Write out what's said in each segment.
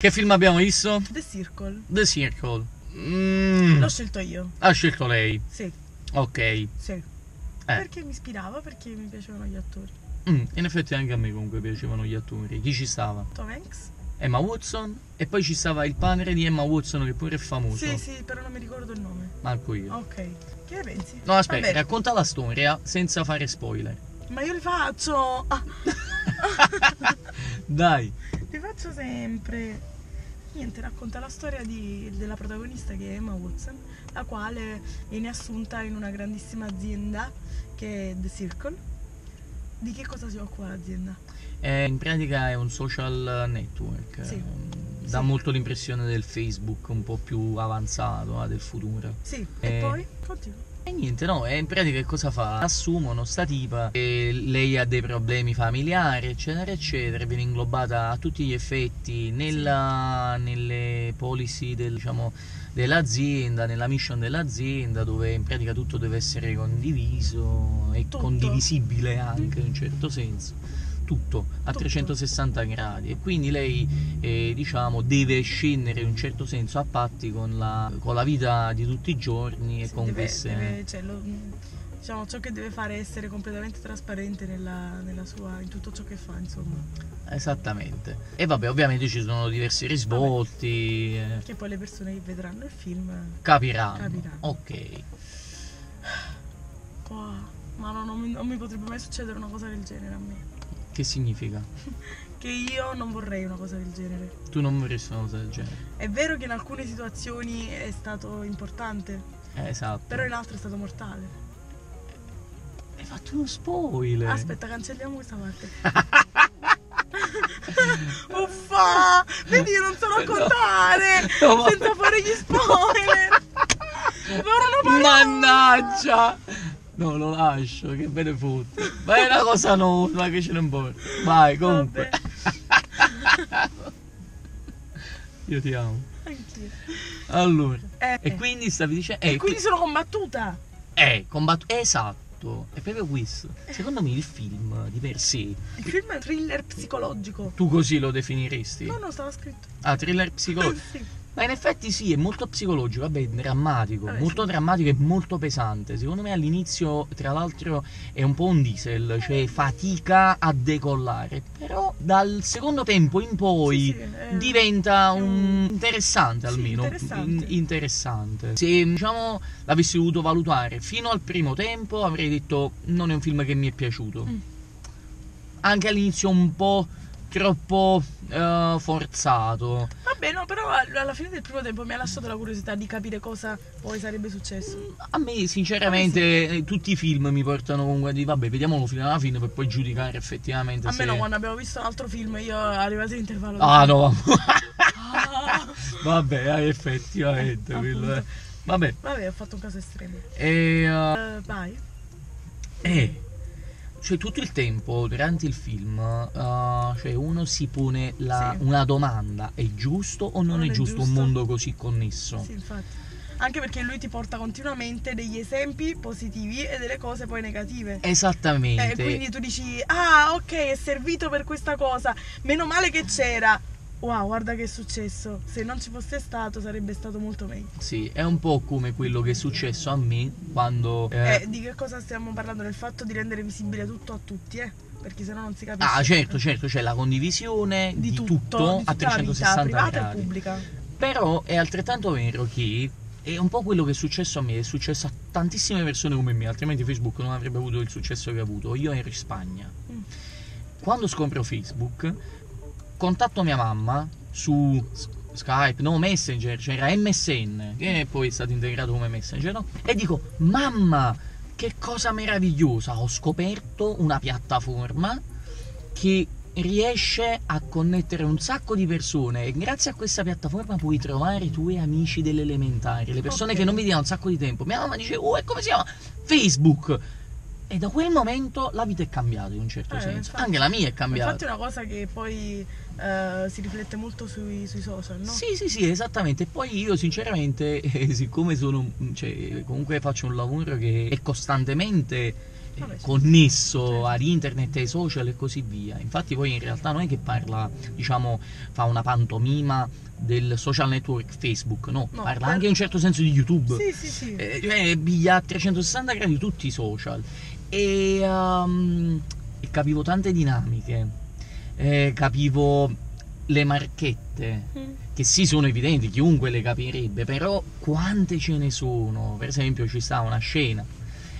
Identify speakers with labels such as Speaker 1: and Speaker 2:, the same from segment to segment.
Speaker 1: Che film abbiamo visto?
Speaker 2: The Circle.
Speaker 1: The Circle. Mm,
Speaker 2: L'ho scelto io.
Speaker 1: ha scelto lei.
Speaker 2: Sì,
Speaker 1: Ok.
Speaker 2: sì. Perché mi ispirava, perché mi piacevano gli attori.
Speaker 1: Mm, in effetti anche a me comunque piacevano gli attori. Chi ci stava?
Speaker 2: Tom Hanks?
Speaker 1: Emma Watson. E poi ci stava il padre di Emma Watson che pure è famoso.
Speaker 2: Sì, sì, però non mi ricordo il nome.
Speaker 1: Manco io.
Speaker 2: Ok. Che ne pensi?
Speaker 1: No, aspetta,
Speaker 2: Vabbè,
Speaker 1: racconta la storia senza fare spoiler.
Speaker 2: ma io li faccio! Ah,
Speaker 1: Dai.
Speaker 2: li faccio sempre. Niente, racconta la storia di- della protagonista che è Emma Watson, la quale viene assunta in una grandissima azienda che è The Circle. Di che cosa si occupa l'azienda?
Speaker 1: Eh, in pratica è un social network.
Speaker 2: Sì.
Speaker 1: eh, Dà
Speaker 2: Sì.
Speaker 1: molto l'impressione del Facebook un po' più avanzato, eh, del futuro.
Speaker 2: Sì,
Speaker 1: Eh.
Speaker 2: e poi? Continua.
Speaker 1: E niente, no, e in pratica che cosa fa? Assumono sta tipa e lei ha dei problemi familiari, eccetera, eccetera, viene inglobata a tutti gli effetti nella- nelle policy del, diciamo, dell'azienda, nella mission dell'azienda, dove in pratica tutto deve essere condiviso e
Speaker 2: Tutto.
Speaker 1: condivisibile anche in un certo senso. Tutto a
Speaker 2: Tutto.
Speaker 1: 360 gradi e quindi lei eh, diciamo deve scendere in un certo senso a patti con la, con la vita di tutti i giorni e
Speaker 2: Sì,
Speaker 1: con
Speaker 2: deve-
Speaker 1: queste
Speaker 2: deve- cioè, lo- diciamo, ciò che deve fare è essere completamente trasparente nella, nella sua, in tutto ciò che fa, insomma.
Speaker 1: Esattamente. E vabbè, ovviamente ci sono diversi risvolti. eh,
Speaker 2: Che poi le persone che vedranno il film.
Speaker 1: capiranno.
Speaker 2: Capiranno.
Speaker 1: Ok.
Speaker 2: Wow, ma no, non, mi, non mi potrebbe mai succedere una cosa del genere a me.
Speaker 1: Che significa?
Speaker 2: Che io non vorrei una cosa del genere.
Speaker 1: Tu non vorresti una cosa del genere.
Speaker 2: È vero che in alcune situazioni è stato importante,
Speaker 1: Eh, esatto.
Speaker 2: però in altre è stato mortale.
Speaker 1: Hai fatto uno spoiler.
Speaker 2: Aspetta, cancelliamo questa parte. Uffa! Vedi, io non so raccontare!
Speaker 1: No, ma-
Speaker 2: senza fare gli spoiler!
Speaker 1: Mannaggia! No, lo lascio, che me ne fotte. Ma è una cosa nuova che ce ne importa. Vai, comunque. Io ti amo.
Speaker 2: anch'io.
Speaker 1: Allora.
Speaker 2: Eh,
Speaker 1: E quindi stavi dicendo... Eh,
Speaker 2: e quindi sono combattuta!
Speaker 1: Eh, combattuto. Esatto. È proprio questo. Secondo me il film di per sé,
Speaker 2: Il film è un thriller psicologico.
Speaker 1: tu così lo definiresti?
Speaker 2: No, no, stava scritto.
Speaker 1: Ah, thriller psicologico.
Speaker 2: Sì.
Speaker 1: Ma in effetti sì, è molto psicologico, vabbè, drammatico,
Speaker 2: Vabbè,
Speaker 1: molto
Speaker 2: sì.
Speaker 1: drammatico e molto pesante. Secondo me all'inizio, tra l'altro, è un po' un diesel, cioè fatica a decollare. Però dal secondo tempo in poi
Speaker 2: Sì, sì, è-
Speaker 1: diventa un interessante almeno.
Speaker 2: interessante.
Speaker 1: in- interessante. Se diciamo l'avessi dovuto valutare fino al primo tempo, avrei detto non è un film che mi è piaciuto.
Speaker 2: Mm.
Speaker 1: Anche all'inizio un po' troppo eh, forzato.
Speaker 2: Vabbè, no, però all- alla fine del primo tempo mi ha lasciato la curiosità di capire cosa poi sarebbe successo.
Speaker 1: A me sinceramente eh, tutti i film mi portano comunque a dire vabbè vediamolo fino alla fine per poi giudicare effettivamente
Speaker 2: A
Speaker 1: se...
Speaker 2: me no, quando abbiamo visto un altro film, io arrivato all'intervallo.
Speaker 1: Ah no,
Speaker 2: Ah,
Speaker 1: vabbè eh, effettivamente
Speaker 2: Eh,
Speaker 1: quello. Vabbè,
Speaker 2: Vabbè, ho fatto un caso estremo.
Speaker 1: e, uh,
Speaker 2: Eh, vai.
Speaker 1: eh, cioè tutto il tempo durante il film uh, cioè uno si pone la-
Speaker 2: Sì.
Speaker 1: una domanda, è giusto o non,
Speaker 2: Non
Speaker 1: è,
Speaker 2: è
Speaker 1: giusto, un
Speaker 2: giusto.
Speaker 1: mondo così connesso?
Speaker 2: Sì, infatti. Anche perché lui ti porta continuamente degli esempi positivi e delle cose poi negative.
Speaker 1: Esattamente.
Speaker 2: E quindi tu dici, ah, ok, è servito per questa cosa. Meno male che c'era. Wow, guarda che è successo. Se non ci fosse stato sarebbe stato molto meglio.
Speaker 1: Sì, è un po' come quello che è successo a me quando... eh,
Speaker 2: Eh, di che cosa stiamo parlando? Del fatto di rendere visibile tutto a tutti, eh? Perché sennò non si capisce.
Speaker 1: Ah, certo, certo, c'è la condivisione di,
Speaker 2: Di
Speaker 1: tutto,
Speaker 2: tutto, di
Speaker 1: a
Speaker 2: tutta la vita
Speaker 1: 360
Speaker 2: privata e
Speaker 1: gradi.
Speaker 2: pubblica.
Speaker 1: Però è altrettanto vero che è un po' quello che è successo a me, è successo a tantissime persone come me, altrimenti Facebook non avrebbe avuto il successo che ha avuto. Io ero in Spagna.
Speaker 2: Mm.
Speaker 1: Quando scopro Facebook, contatto mia mamma su Skype, no Messenger, c'era MSN, che poi è stato integrato come Messenger, no? E dico, mamma, che cosa meravigliosa, ho scoperto una piattaforma che riesce a connettere un sacco di persone e grazie a questa piattaforma puoi trovare i tuoi amici delle elementari, le persone
Speaker 2: Ok.
Speaker 1: che non vedi da un sacco di tempo. Mia mamma dice, oh, e come si chiama? Facebook. E da quel momento la vita è cambiata in un certo
Speaker 2: Eh,
Speaker 1: senso.
Speaker 2: infatti.
Speaker 1: Anche la mia è
Speaker 2: Infatti
Speaker 1: cambiata.
Speaker 2: è una cosa che poi eh, si riflette molto sui, sui social, no?
Speaker 1: Sì, sì, sì, esattamente. E poi io sinceramente, eh, siccome sono, cioè, comunque faccio un lavoro che è costantemente eh,
Speaker 2: sì.
Speaker 1: connesso
Speaker 2: Certo.
Speaker 1: ad internet, ai social e così via. Infatti poi in realtà non è che parla, diciamo, fa una pantomima del social network Facebook, no,
Speaker 2: No,
Speaker 1: parla
Speaker 2: per-
Speaker 1: anche in un certo senso di YouTube.
Speaker 2: Sì, sì, sì.
Speaker 1: Eh, cioè piglia a 360 gradi tutti i social e, um, e capivo tante dinamiche eh, capivo le marchette
Speaker 2: Mm.
Speaker 1: che sì sono evidenti chiunque le capirebbe però quante ce ne sono per esempio ci sta una scena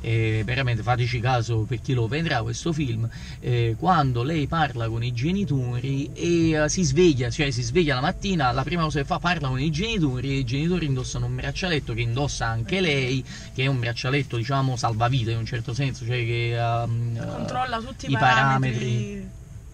Speaker 1: eh, veramente fateci caso per chi lo vedrà questo film eh, quando lei parla con i genitori e eh, si sveglia, cioè si sveglia la mattina, la prima cosa che fa parla con i genitori e i genitori indossano un braccialetto che indossa anche lei, che è un braccialetto diciamo salvavita in un certo senso, cioè che eh,
Speaker 2: Controlla tutti i,
Speaker 1: i parametri,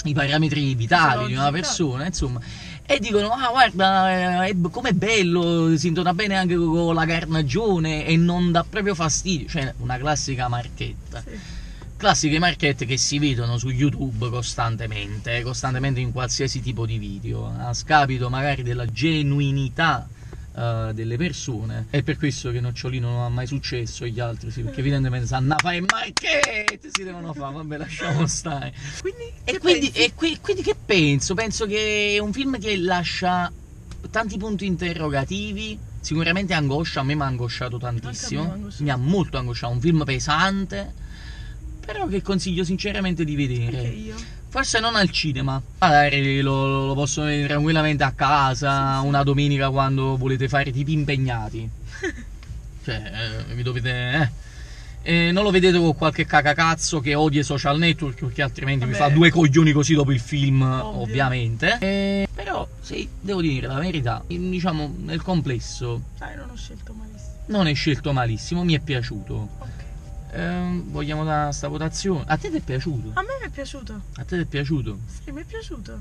Speaker 1: i parametri vitali di una persona, insomma. E dicono, ah guarda, eh, com'è bello, si intona bene anche con la carnagione e non dà proprio fastidio. Cioè, una classica marchetta.
Speaker 2: Sì.
Speaker 1: Classiche marchette che si vedono su YouTube costantemente, costantemente in qualsiasi tipo di video, a scapito magari della genuinità eh, delle persone. È per questo che Nocciolino non ha mai successo e gli altri sì, perché evidentemente sanno fare marchette, si devono fare, vabbè lasciamo stare.
Speaker 2: Quindi,
Speaker 1: E quindi, e qui- quindi che penso? Penso che è un film che lascia tanti punti interrogativi, sicuramente angoscia, a me mi ha angosciato tantissimo,
Speaker 2: mi ha angosciato.
Speaker 1: mi ha molto angosciato, un film pesante, però che consiglio sinceramente di vedere. Forse non al cinema, magari lo, lo posso vedere tranquillamente a casa
Speaker 2: Sì,
Speaker 1: una domenica quando volete fare tipi impegnati. cioè, eh, vi dovete... eh. E non lo vedete con qualche cacacazzo che odia i social network perché altrimenti vi
Speaker 2: Vabbè.
Speaker 1: fa due coglioni così dopo il film,
Speaker 2: Ovvio.
Speaker 1: ovviamente. E- però, sì, devo dire la verità, diciamo nel complesso
Speaker 2: Dai, non ho scelto malissimo.
Speaker 1: non è scelto malissimo, mi è piaciuto.
Speaker 2: Ok.
Speaker 1: Ehm, vogliamo dare sta votazione? A te ti è piaciuto?
Speaker 2: A me mi è piaciuto.
Speaker 1: A te ti è piaciuto?
Speaker 2: Sì, mi è piaciuto.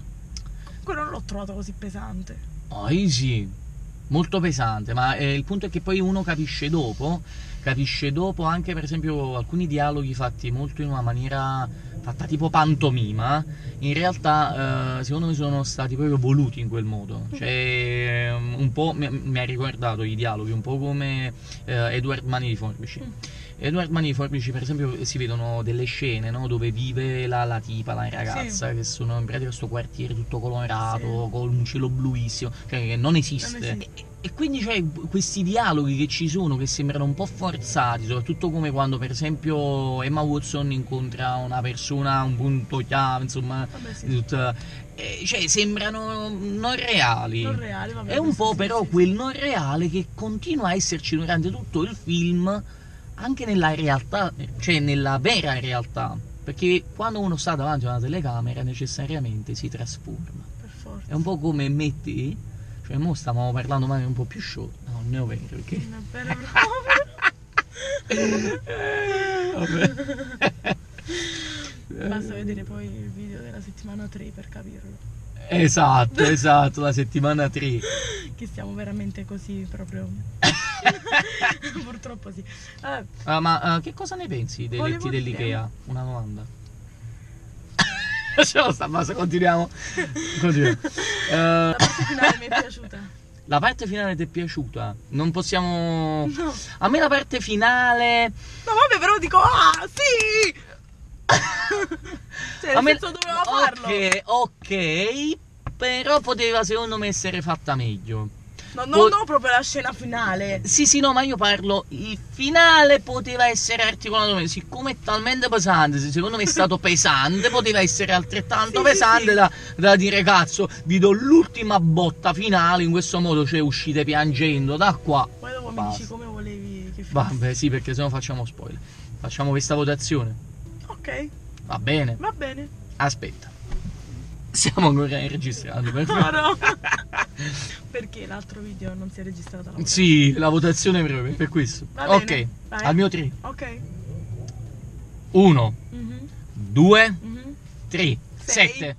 Speaker 2: Quello non l'ho trovato così pesante.
Speaker 1: Ah, sì, molto pesante, ma eh, il punto è che poi uno capisce dopo, capisce dopo anche per esempio alcuni dialoghi fatti molto in una maniera fatta tipo pantomima, in realtà eh, secondo me sono stati proprio voluti in quel modo, cioè ehm, un po' mi, mi ha ricordato i dialoghi, un po' come eh, Edward Mani di Forbici. Edward Mani di Forbici, per esempio, si vedono delle scene no, dove vive la, la tipa, la ragazza, che sono in pratica questo quartiere tutto colorato, con un cielo bluissimo, cioè che non esiste.
Speaker 2: Non esiste.
Speaker 1: E, quindi c'è questi dialoghi che ci sono che sembrano un po' forzati, soprattutto come quando, per esempio, Emma Watson incontra una persona, un punto chiave, insomma,
Speaker 2: Vabbè, sì.
Speaker 1: tutta- eh, cioè sembrano non reali.
Speaker 2: Non reali, vabbè.
Speaker 1: È un po'
Speaker 2: sì,
Speaker 1: però
Speaker 2: sì,
Speaker 1: quel non reale che continua a esserci durante tutto il film, anche nella realtà, cioè nella vera realtà. Perché quando uno sta davanti a una telecamera necessariamente si trasforma. È un po' come me cioè mo stavamo parlando magari un po' più show. No, non è vero, perché...
Speaker 2: Non è vero proprio.
Speaker 1: Vabbè.
Speaker 2: Basta vedere poi il video della settimana 3 per capirlo.
Speaker 1: Esatto, esatto, la settimana 3.
Speaker 2: Che stiamo veramente così proprio. Purtroppo sì. Vabbè,
Speaker 1: Ah, ma eh, che cosa ne pensi dei
Speaker 2: Volevo
Speaker 1: letti dell'Ikea? Una domanda. Lasciamo sta basta, continuiamo. continuiamo.
Speaker 2: La parte finale mi è piaciuta.
Speaker 1: la parte finale ti è piaciuta? Non possiamo.
Speaker 2: No.
Speaker 1: A me la parte finale.
Speaker 2: No, vabbè, però dico, ah, sì! cioè,
Speaker 1: a me...
Speaker 2: senso doveva farlo.
Speaker 1: Ok, ok. Però poteva secondo me essere fatta meglio.
Speaker 2: No, no,
Speaker 1: Po-
Speaker 2: no, proprio la scena finale.
Speaker 1: Sì, sì, no, ma io parlo. Il finale poteva essere articolato meglio. Siccome è talmente pesante, se secondo me è stato pesante, poteva essere altrettanto
Speaker 2: Sì,
Speaker 1: pesante
Speaker 2: sì.
Speaker 1: Da, da dire cazzo, vi do l'ultima botta finale. In questo modo, cioè, uscite piangendo da qua.
Speaker 2: Poi dopo mi
Speaker 1: Basta.
Speaker 2: dici come volevi che fosse.
Speaker 1: Vabbè, sì, perché sennò facciamo spoiler. Facciamo questa votazione.
Speaker 2: Ok,
Speaker 1: Va bene.
Speaker 2: va bene.
Speaker 1: Aspetta. Stiamo ancora registrando, per
Speaker 2: No,
Speaker 1: favore.
Speaker 2: no. Perché l'altro video non si è registrato la.
Speaker 1: Sì, la votazione proprio, per questo.
Speaker 2: Va
Speaker 1: ok,
Speaker 2: bene, vai.
Speaker 1: al mio 3.
Speaker 2: Ok.
Speaker 1: 1,
Speaker 2: Mhm,
Speaker 1: 2,
Speaker 2: mhm.
Speaker 1: 3,
Speaker 2: Sei.
Speaker 1: 7.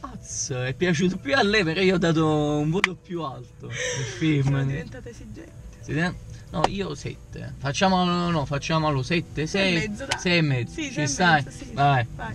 Speaker 1: Cazzo, è piaciuto più a lei, però io ho dato un voto più alto. Il
Speaker 2: Sono
Speaker 1: film.
Speaker 2: diventate esigenti.
Speaker 1: Siete- No, io 7. Facciamolo, no, no, facciamolo 7, 6,
Speaker 2: Sei e mezzo, dai.
Speaker 1: 6 e mezzo.
Speaker 2: Sì,
Speaker 1: Ci stai?
Speaker 2: mezzo, sì.
Speaker 1: Vai.
Speaker 2: Vai.